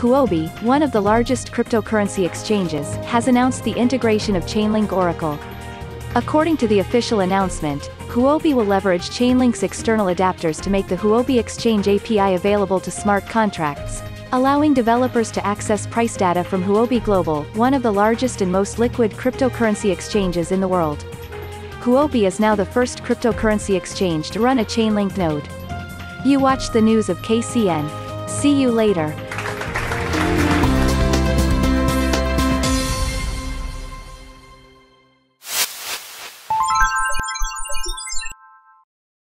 Huobi, one of the largest cryptocurrency exchanges, has announced the integration of Chainlink Oracle. According to the official announcement, Huobi will leverage Chainlink's external adapters to make the Huobi Exchange API available to smart contracts, allowing developers to access price data from Huobi Global, one of the largest and most liquid cryptocurrency exchanges in the world. Huobi is now the first cryptocurrency exchange to run a Chainlink node. You watched the news of KCN. See you later.